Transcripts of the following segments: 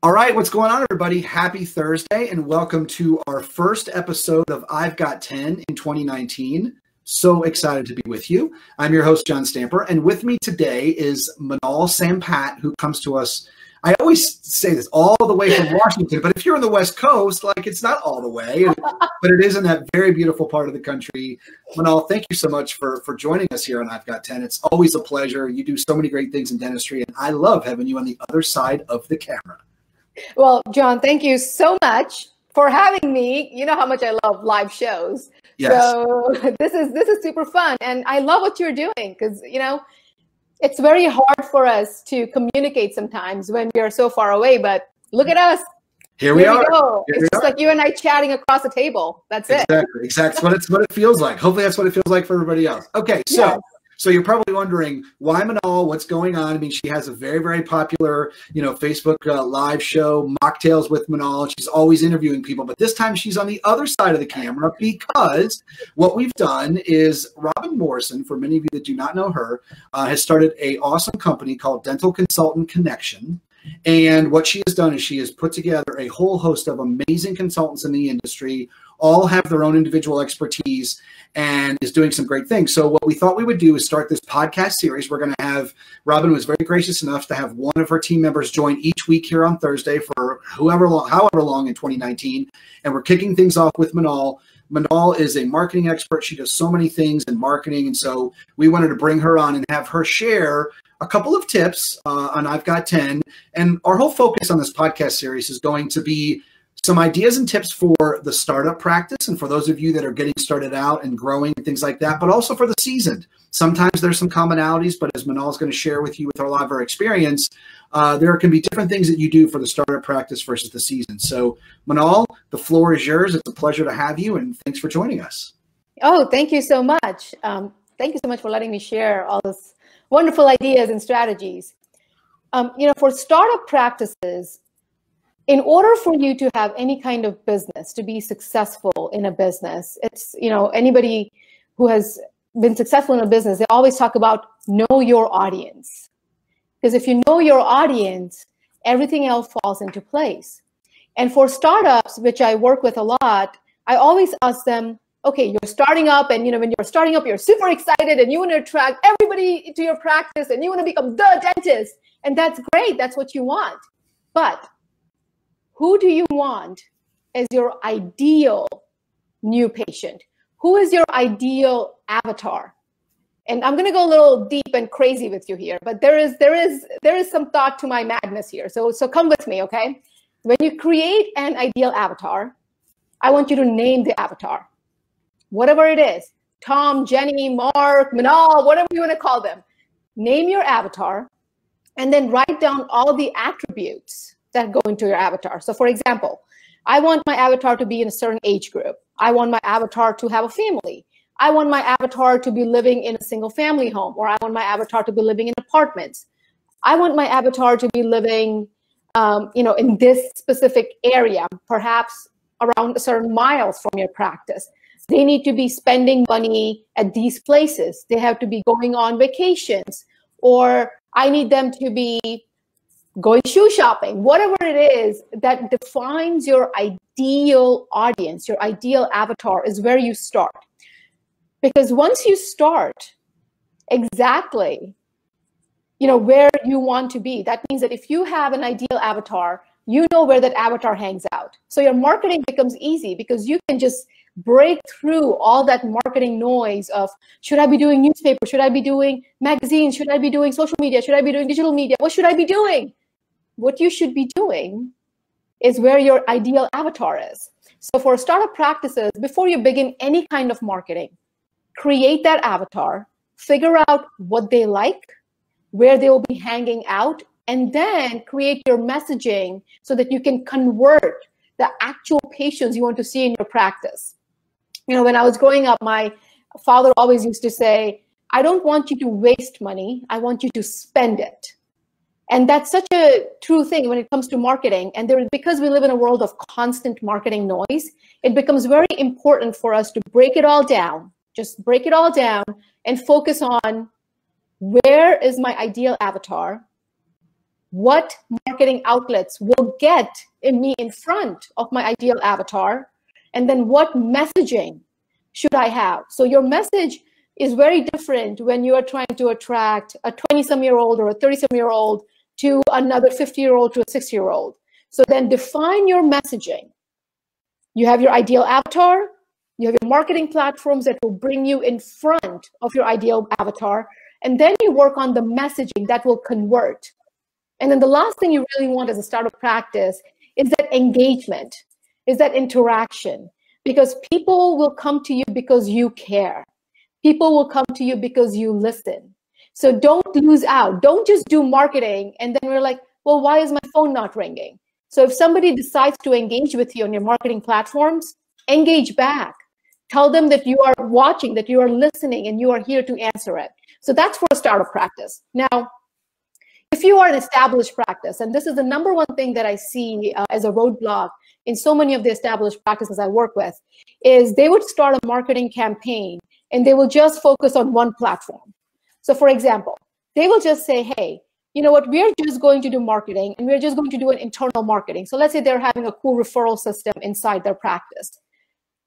All right, what's going on, everybody? Happy Thursday, and welcome to our first episode of I've Got 10 in 2019. So excited to be with you. I'm your host, John Stamper, and with me today is Minal Sampat, who comes to us. I always say this all the way from Washington, but if you're on the West Coast, like it's not all the way, but it is in that very beautiful part of the country. Minal, thank you so much for for joining us here on I've Got 10. It's always a pleasure. You do so many great things in dentistry, and I love having you on the other side of the camera. Well, John, thank you so much for having me. You know how much I love live shows. Yes. So this is this is super fun and I love what you're doing because you know it's very hard for us to communicate sometimes when we are so far away, but look at us. Here we Here are. Here it's just are. like you and I chatting across the table. That's exactly. it. Exactly. Exactly. what it's what it feels like. Hopefully that's what it feels like for everybody else. Okay, so yes. So you're probably wondering why Minal, what's going on? I mean, she has a very, very popular, you know, Facebook uh, live show, Mocktails with Minal. She's always interviewing people, but this time she's on the other side of the camera because what we've done is Robin Morrison, for many of you that do not know her, uh, has started a awesome company called Dental Consultant Connection. And what she has done is she has put together a whole host of amazing consultants in the industry all have their own individual expertise and is doing some great things. So what we thought we would do is start this podcast series. We're going to have Robin was very gracious enough to have one of her team members join each week here on Thursday for whoever long, however long in 2019, and we're kicking things off with Minal. Minal is a marketing expert. She does so many things in marketing, and so we wanted to bring her on and have her share a couple of tips uh, on I've Got 10. And our whole focus on this podcast series is going to be some ideas and tips for the startup practice and for those of you that are getting started out and growing and things like that, but also for the seasoned. Sometimes there's some commonalities, but as Minal is going to share with you with our live our experience, uh, there can be different things that you do for the startup practice versus the season. So, Minal, the floor is yours. It's a pleasure to have you, and thanks for joining us. Oh, thank you so much. Um, thank you so much for letting me share all those wonderful ideas and strategies. Um, you know, for startup practices, in order for you to have any kind of business to be successful in a business it's you know anybody who has been successful in a business they always talk about know your audience. Because if you know your audience everything else falls into place. And for startups which i work with a lot i always ask them okay you're starting up and you know when you're starting up you're super excited and you want to attract everybody to your practice and you want to become the dentist. And that's great that's what you want. But who do you want as your ideal new patient? Who is your ideal avatar? And I'm going to go a little deep and crazy with you here, but there is there is there is some thought to my madness here. So so come with me, okay? When you create an ideal avatar, I want you to name the avatar. Whatever it is. Tom, Jenny, Mark, Minal, whatever you want to call them. Name your avatar and then write down all the attributes that go into your avatar. So for example, I want my avatar to be in a certain age group. I want my avatar to have a family. I want my avatar to be living in a single family home, or I want my avatar to be living in apartments. I want my avatar to be living, um, you know, in this specific area, perhaps around a certain miles from your practice. They need to be spending money at these places. They have to be going on vacations, or I need them to be going shoe shopping, whatever it is that defines your ideal audience, your ideal avatar is where you start. Because once you start exactly you know where you want to be that means that if you have an ideal avatar you know where that avatar hangs out. So your marketing becomes easy because you can just break through all that marketing noise of should i be doing newspaper? Should i be doing magazines? Should i be doing social media? Should i be doing digital media? What should i be doing what you should be doing is where your ideal avatar is. So for startup practices, before you begin any kind of marketing, create that avatar, figure out what they like, where they will be hanging out, and then create your messaging so that you can convert the actual patients you want to see in your practice. You know, when I was growing up, my father always used to say, I don't want you to waste money. I want you to spend it. And that's such a true thing when it comes to marketing. And there, because we live in a world of constant marketing noise, it becomes very important for us to break it all down, just break it all down and focus on where is my ideal avatar? what marketing outlets will get in me in front of my ideal avatar, and then what messaging should I have? So your message is very different when you are trying to attract a 20 some year old or a 30 some year old to another 50 year old to a 60 year old. So then define your messaging. You have your ideal avatar, you have your marketing platforms that will bring you in front of your ideal avatar. And then you work on the messaging that will convert. And then the last thing you really want as a startup practice is that engagement, is that interaction. Because people will come to you because you care. People will come to you because you listen. So don't lose out. Don't just do marketing and then we're like, well, why is my phone not ringing? So if somebody decides to engage with you on your marketing platforms, engage back. Tell them that you are watching, that you are listening, and you are here to answer it. So that's for a startup practice. Now, if you are an established practice, and this is the number one thing that I see uh, as a roadblock in so many of the established practices I work with, is they would start a marketing campaign and they will just focus on one platform. So, for example, they will just say, hey, you know what, we're just going to do marketing and we're just going to do an internal marketing. So, let's say they're having a cool referral system inside their practice.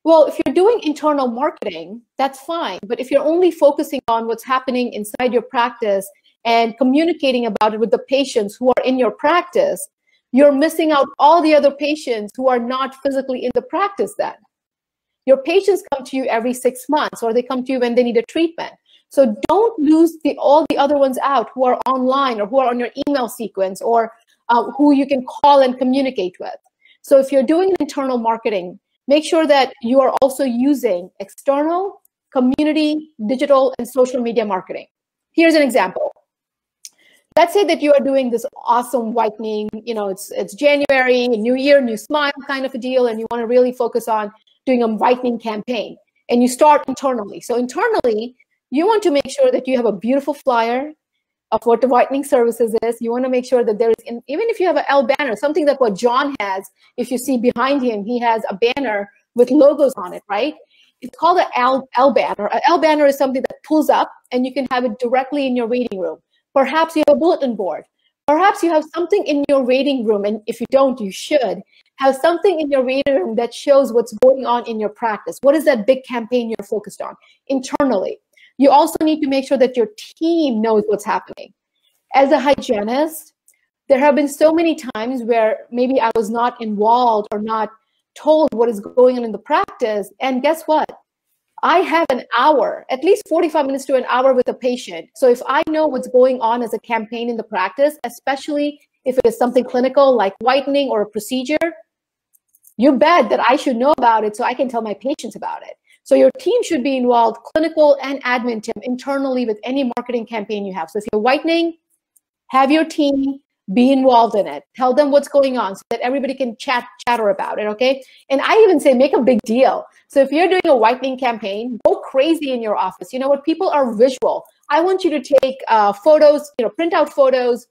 Well, if you're doing internal marketing, that's fine. But if you're only focusing on what's happening inside your practice and communicating about it with the patients who are in your practice, you're missing out all the other patients who are not physically in the practice then. Your patients come to you every six months or they come to you when they need a treatment. So don't lose the, all the other ones out who are online or who are on your email sequence or uh, who you can call and communicate with. So if you're doing internal marketing, Make sure that you are also using external, community, digital, and social media marketing. Here's an example. Let's say that you are doing this awesome whitening, you know, it's it's January, new year, new smile kind of a deal, and you want to really focus on doing a whitening campaign. And you start internally. So internally, you want to make sure that you have a beautiful flyer of what the whitening services is. You want to make sure that there is, in, even if you have an L banner, something like what John has, if you see behind him, he has a banner with logos on it, right? It's called an L, L banner. An L banner is something that pulls up and you can have it directly in your waiting room. Perhaps you have a bulletin board. Perhaps you have something in your waiting room, and if you don't, you should have something in your waiting room that shows what's going on in your practice. What is that big campaign you're focused on internally? You also need to make sure that your team knows what's happening. As a hygienist, there have been so many times where maybe I was not involved or not told what is going on in the practice. And guess what? I have an hour, at least 45 minutes to an hour with a patient. So if I know what's going on as a campaign in the practice, especially if it is something clinical like whitening or a procedure, you bet that I should know about it so I can tell my patients about it. So your team should be involved, clinical and admin team, internally with any marketing campaign you have. So if you're whitening, have your team be involved in it. Tell them what's going on so that everybody can chat chatter about it, okay? And I even say make a big deal. So if you're doing a whitening campaign, go crazy in your office. You know what? People are visual. I want you to take uh, photos, you know, print out photos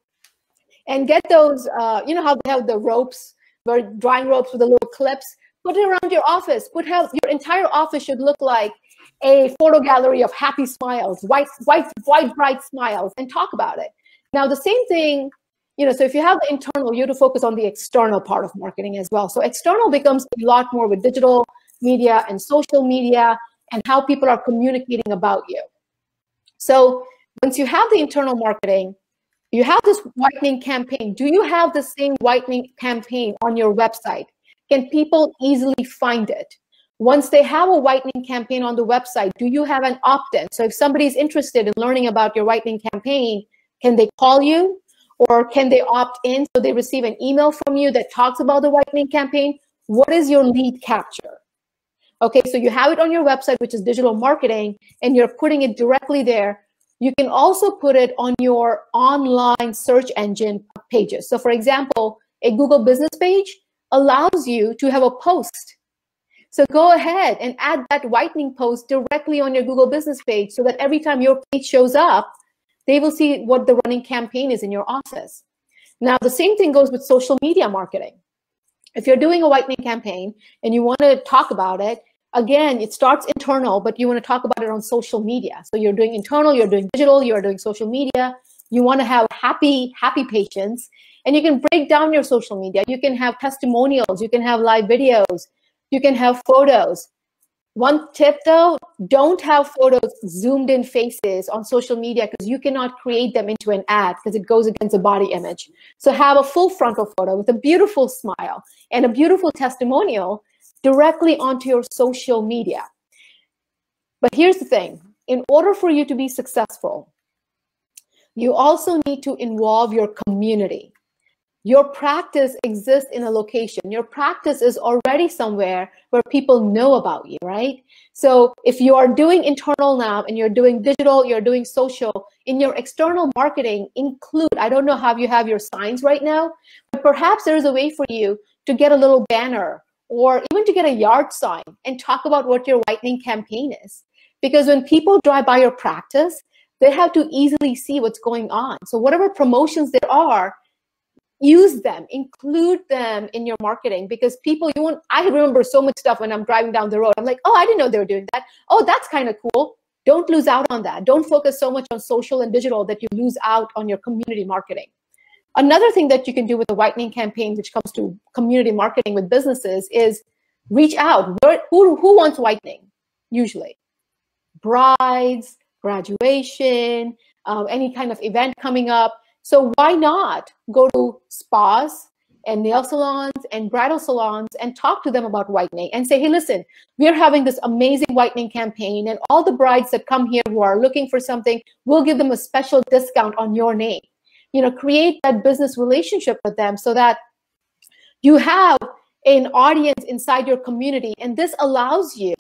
and get those, uh, you know how they have the ropes, drying ropes with the little clips put it around your office. Put how your entire office should look like a photo gallery of happy smiles white white white bright smiles and talk about it. Now the same thing you know so if you have the internal you have to focus on the external part of marketing as well. So external becomes a lot more with digital media and social media and how people are communicating about you. So once you have the internal marketing you have this whitening campaign. Do you have the same whitening campaign on your website can people easily find it? Once they have a whitening campaign on the website, do you have an opt-in? So if somebody is interested in learning about your whitening campaign, can they call you or can they opt in so they receive an email from you that talks about the whitening campaign? What is your lead capture? Okay, so you have it on your website, which is digital marketing, and you're putting it directly there. You can also put it on your online search engine pages. So for example, a Google business page, allows you to have a post. So go ahead and add that whitening post directly on your Google business page so that every time your page shows up, they will see what the running campaign is in your office. Now, the same thing goes with social media marketing. If you're doing a whitening campaign and you want to talk about it, again, it starts internal, but you want to talk about it on social media. So you're doing internal, you're doing digital, you're doing social media. You want to have happy, happy patients. And you can break down your social media. You can have testimonials. You can have live videos. You can have photos. One tip though, don't have photos zoomed in faces on social media because you cannot create them into an ad because it goes against the body image. So have a full frontal photo with a beautiful smile and a beautiful testimonial directly onto your social media. But here's the thing, in order for you to be successful, you also need to involve your community. Your practice exists in a location. Your practice is already somewhere where people know about you, right? So if you are doing internal now and you're doing digital, you're doing social, in your external marketing, include, I don't know how you have your signs right now, but perhaps there's a way for you to get a little banner or even to get a yard sign and talk about what your whitening campaign is. Because when people drive by your practice, they have to easily see what's going on. So whatever promotions there are, use them, include them in your marketing because people, you won't, I remember so much stuff when I'm driving down the road. I'm like, oh, I didn't know they were doing that. Oh, that's kind of cool. Don't lose out on that. Don't focus so much on social and digital that you lose out on your community marketing. Another thing that you can do with the whitening campaign, which comes to community marketing with businesses, is reach out. Who, who wants whitening? Usually, brides, graduation, um, any kind of event coming up. So why not go to spas and nail salons and bridal salons and talk to them about whitening and say, hey, listen, we're having this amazing whitening campaign, and all the brides that come here who are looking for something, we'll give them a special discount on your name. You know, create that business relationship with them so that you have an audience inside your community, and this allows you.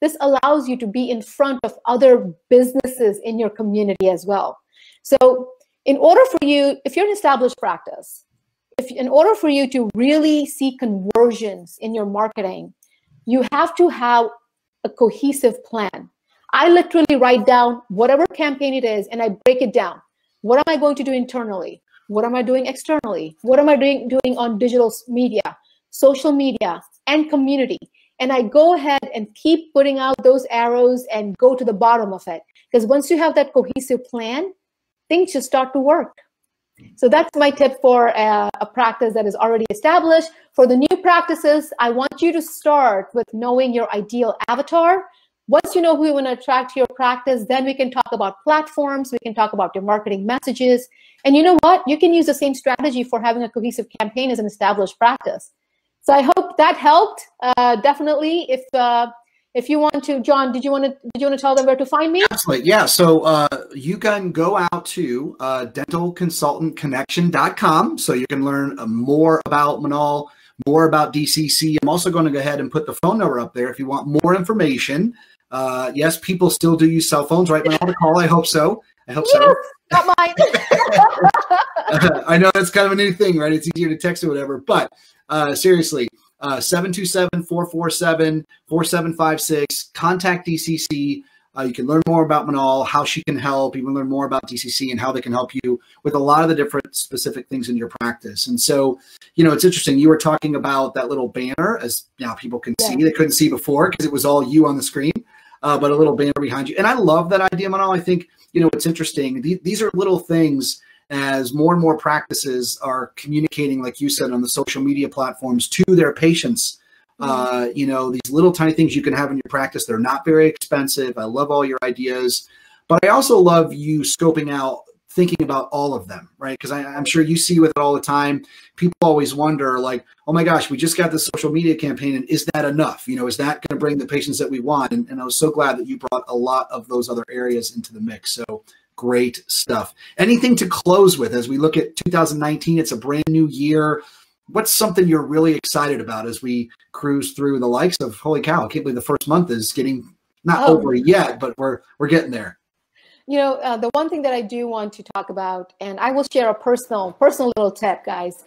This allows you to be in front of other businesses in your community as well. So in order for you, if you're an established practice, if in order for you to really see conversions in your marketing, you have to have a cohesive plan. I literally write down whatever campaign it is and I break it down. What am I going to do internally? What am I doing externally? What am I doing, doing on digital media, social media, and community? And I go ahead and keep putting out those arrows and go to the bottom of it. Because once you have that cohesive plan, things should start to work. So that's my tip for a, a, practice that is already established. For the new practices, I want you to start with knowing your ideal avatar. Once you know who you want to attract to your practice, then we can talk about platforms, we can talk about your marketing messages. And you know what? You can use the same strategy for having a cohesive campaign as an established practice. So I hope that helped. Uh, definitely, if uh, if you want to, John, did you want to did you want to tell them where to find me? Absolutely, yeah. So uh, you can go out to uh, dentalconsultantconnection.com so you can learn uh, more about Minal, more about DCC. I'm also going to go ahead and put the phone number up there if you want more information. Uh, yes, people still do use cell phones, right? Minal, to call. I hope so. I hope yes, so. Not mine. I know that's kind of a new thing, right? It's easier to text or whatever, but uh, seriously, uh, 727 447 4756. Contact DCC. Uh, you can learn more about Minal, how she can help. You can learn more about DCC and how they can help you with a lot of the different specific things in your practice. And so, you know, it's interesting. You were talking about that little banner, as now people can yeah. see. They couldn't see before because it was all you on the screen, uh, but a little banner behind you. And I love that idea, Minal. I think, you know, it's interesting. These, these are little things as more and more practices are communicating, like you said, on the social media platforms to their patients. Mm-hmm. Uh, you know, these little tiny things you can have in your practice. They're not very expensive. I love all your ideas, but I also love you scoping out thinking about all of them, right? Because I'm sure you see with it all the time. People always wonder, like, oh my gosh, we just got this social media campaign, and is that enough? You know, is that going to bring the patients that we want? And, and, I was so glad that you brought a lot of those other areas into the mix. So great stuff. Anything to close with as we look at 2019? It's a brand new year. What's something you're really excited about as we cruise through the likes of holy cow? I can't believe the first month is getting not oh. over yet, but we're we're getting there. You know, uh, the one thing that I do want to talk about, and I will share a personal personal little tip, guys,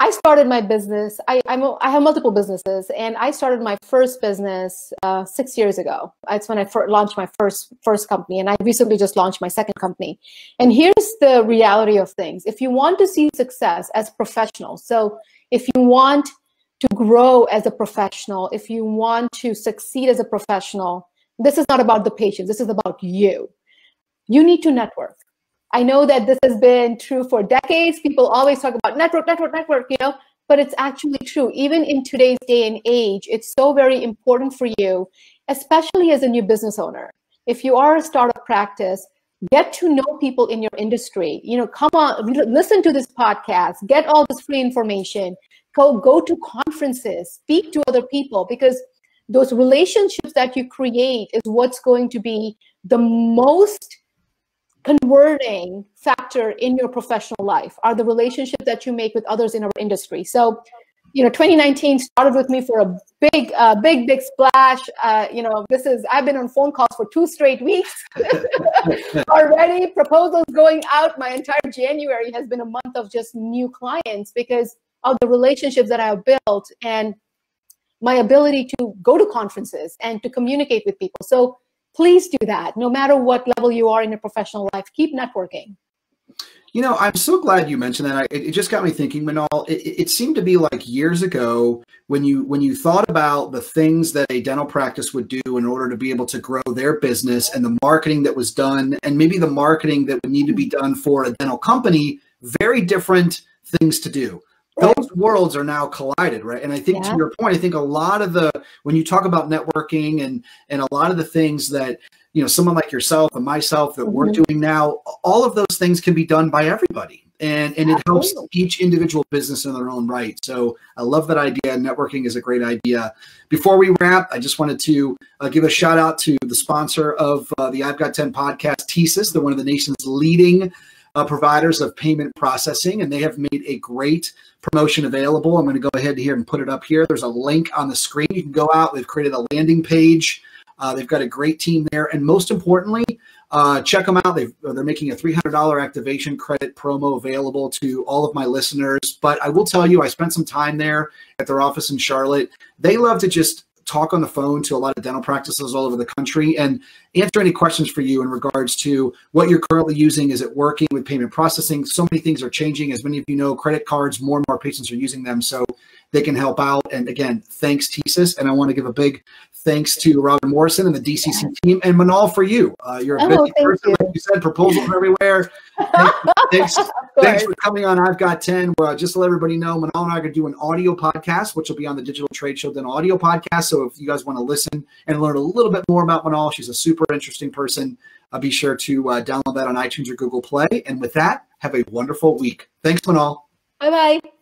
I started my business. I, I'm have multiple businesses, and I started my first business uh, six years ago. That's when I launched my first first company, and I recently just launched my second company. And here's the reality of things: if you want to see success as professionals, so if you want to grow as a professional, if you want to succeed as a professional, this is not about the patients. This is about you. You need to network. I know that this has been true for decades. People always talk about network, network, network, you know, but it's actually true. Even in today's day and age, it's so very important for you, especially as a new business owner. If you are a startup practice, get to know people in your industry. You know, come on, listen to this podcast, get all this free information, go go to conferences, speak to other people because those relationships that you create is what's going to be the most converting factor in your professional life are the relationships that you make with others in our industry. So you know 2019 started with me for a big uh, big big splash. Uh, you know this is i've been on phone calls for two straight weeks. Already proposals going out. My entire january has been a month of just new clients because of the relationships that i've built and my ability to go to conferences and to communicate with people. So please do that no matter what level you are in your professional life keep networking you know, I'm so glad you mentioned that. It, it just got me thinking, Minal. It, it, seemed to be like years ago when you when you thought about the things that a dental practice would do in order to be able to grow their business and the marketing that was done, and maybe the marketing that would need to be done for a dental company. Very different things to do. Those worlds are now collided, right? And I think yeah. to your point, I think a lot of the when you talk about networking and and a lot of the things that you know someone like yourself and myself that mm-hmm. we're doing now all of those things can be done by everybody. And and it helps each individual business in their own right. So i love that idea. Networking is a great idea. Before we wrap i just wanted to uh, give a shout out to the sponsor of uh, the i've got 10 podcast TSYS they're one of the nation's leading uh, providers of payment processing and they have made a great promotion available i'm going to go ahead here and put it up here there's a link on the screen you can go out they've created a landing page uh, they've got a great team there, and most importantly, uh, check them out. they are making a $300 activation credit promo available to all of my listeners. But I will tell you, I spent some time there at their office in Charlotte. They love to just talk on the phone to a lot of dental practices all over the country and answer any questions for you in regards to what you're currently using. Is it working with payment processing? So many things are changing. As many of you know, credit cards, more and more patients are using them. So they can help out. And again, thanks, TSYS. And I want to give a big thanks to Robin Morrison and the DCC yeah. team and Minal for you. Uh, you're a oh, busy person, you. like you said, proposals everywhere. thanks, thanks for coming on. I've got 10. Uh, just to let everybody know, Minal and I are going to do an audio podcast, which will be on the Digital Trade Show, then audio podcast. So if you guys want to listen and learn a little bit more about Minal, she's a super interesting person. Uh, be sure to uh, download that on iTunes or Google Play. And with that, have a wonderful week. Thanks, Minal. Bye bye.